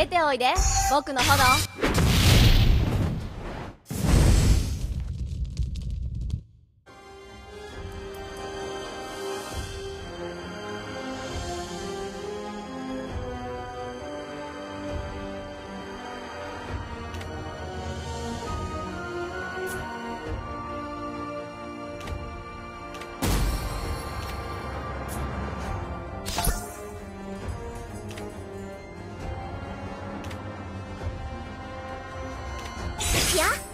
出ておいで。僕の炎。や